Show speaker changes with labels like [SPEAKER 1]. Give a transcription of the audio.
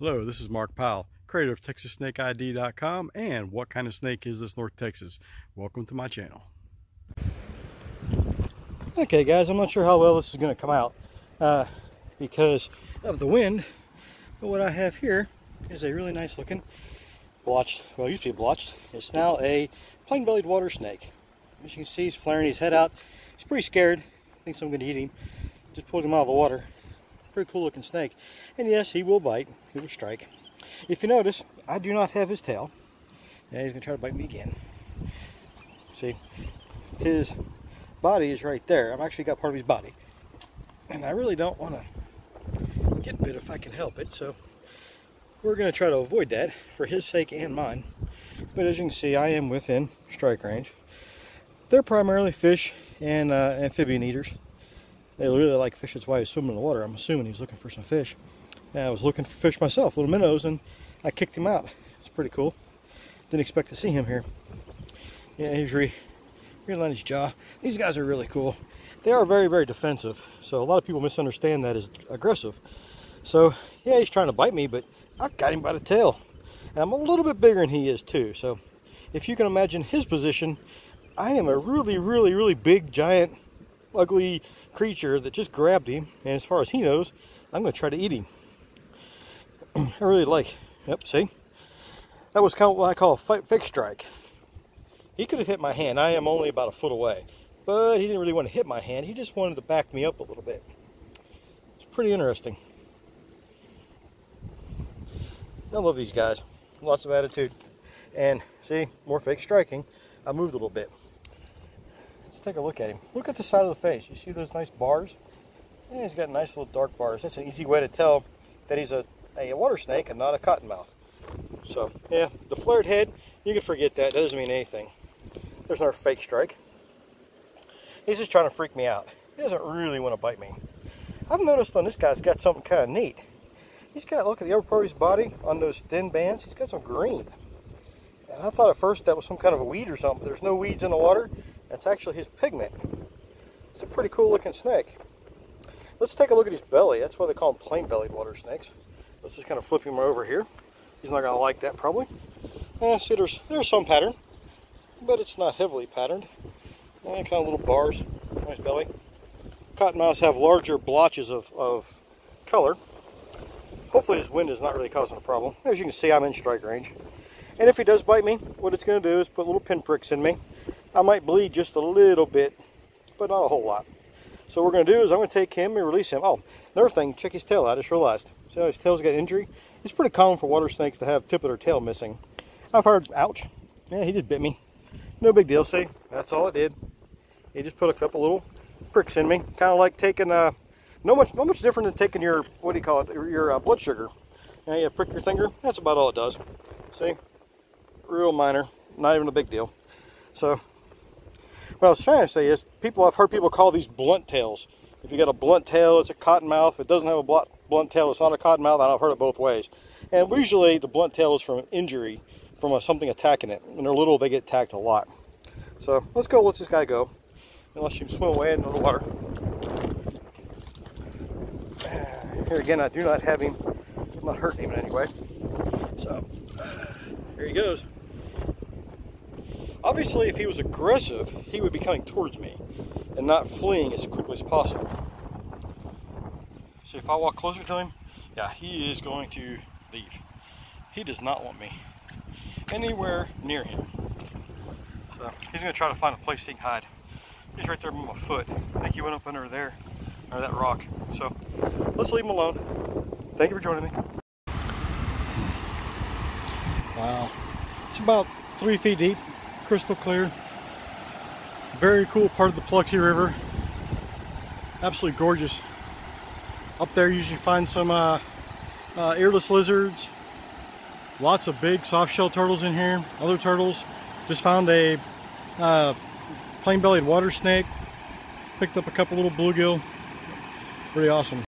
[SPEAKER 1] Hello, this is Mark Powell, creator of TexasSnakeID.com and What Kind of Snake Is This North Texas? Welcome to my channel. Okay guys, I'm not sure how well this is going to come out uh, because of the wind, but what I have here is a really nice looking blotched, well used to be blotched, it's now a plain-bellied water snake. As you can see, he's flaring his head out. He's pretty scared, thinks I'm going to eat him. Just pulled him out of the water pretty cool looking snake. And yes, he will bite. He will strike. If you notice, I do not have his tail. Yeah, he's going to try to bite me again. See, his body is right there. I've actually got part of his body. And I really don't want to get bit if I can help it. So we're going to try to avoid that for his sake and mine. But as you can see, I am within strike range. They're primarily fish and uh, amphibian eaters. They really like fish. That's why he's swimming in the water. I'm assuming he's looking for some fish. And I was looking for fish myself, little minnows, and I kicked him out. It's pretty cool. Didn't expect to see him here. Yeah, he's re realigning his jaw. These guys are really cool. They are very, very defensive. So a lot of people misunderstand that as aggressive. So yeah, he's trying to bite me, but I've got him by the tail. And I'm a little bit bigger than he is too. So if you can imagine his position, I am a really, really, really big, giant, ugly creature that just grabbed him. And as far as he knows, I'm going to try to eat him. I really like, yep, see? That was kind of what I call a fake strike. He could have hit my hand. I am only about a foot away. But he didn't really want to hit my hand. He just wanted to back me up a little bit. It's pretty interesting. I love these guys. Lots of attitude. And see, more fake striking. I moved a little bit. Let's take a look at him. Look at the side of the face. You see those nice bars? Yeah, he's got nice little dark bars. That's an easy way to tell that he's a, a water snake and not a cottonmouth. So, yeah, the flared head, you can forget that. That doesn't mean anything. There's our fake strike. He's just trying to freak me out. He doesn't really want to bite me. I've noticed on this guy's got something kind of neat. He's got, look at the upper part of his body on those thin bands. He's got some green. And I thought at first that was some kind of a weed or something. But there's no weeds in the water. That's actually his pigment. It's a pretty cool looking snake. Let's take a look at his belly. That's why they call them plain-bellied water snakes. Let's just kind of flip him over here. He's not going to like that probably. Yeah, see, there's, there's some pattern, but it's not heavily patterned. Eh, and kind of little bars on his belly. Cottonmouths have larger blotches of, of color. Hopefully his wind is not really causing a problem. As you can see, I'm in strike range. And if he does bite me, what it's going to do is put little pinpricks in me. I might bleed just a little bit, but not a whole lot. So what we're going to do is I'm going to take him and release him. Oh, another thing, check his tail out. I just realized. See how his tail's got injury? It's pretty common for water snakes to have tip of their tail missing. I've heard, ouch. Yeah, he just bit me. No big deal, see? That's all it did. He just put a couple little pricks in me. Kind of like taking, uh, no much, no much different than taking your, what do you call it, your uh, blood sugar. Now you prick your finger. That's about all it does. See? Real minor. Not even a big deal. So what I was trying to say is, people I've heard people call these blunt tails. If you got a blunt tail, it's a cottonmouth. If it doesn't have a blunt, blunt tail, it's not a cottonmouth. I've heard it both ways. And usually the blunt tail is from injury, from a, something attacking it. When they're little, they get attacked a lot. So let's go let this guy go. Unless you swim away into the water. Here again, I do not have him. I'm not hurting him in any way. So here he goes. Obviously, if he was aggressive, he would be coming towards me and not fleeing as quickly as possible. See, if I walk closer to him, yeah, he is going to leave. He does not want me anywhere near him. So he's going to try to find a place he can hide. He's right there by my foot. I think he went up under there, under that rock. So let's leave him alone. Thank you for joining me. Wow. It's about three feet deep crystal clear. Very cool part of the Paluxy River. Absolutely gorgeous. Up there you usually find some uh, uh, earless lizards. Lots of big soft-shell turtles in here. Other turtles. Just found a uh, plain-bellied water snake. Picked up a couple little bluegill. Pretty awesome.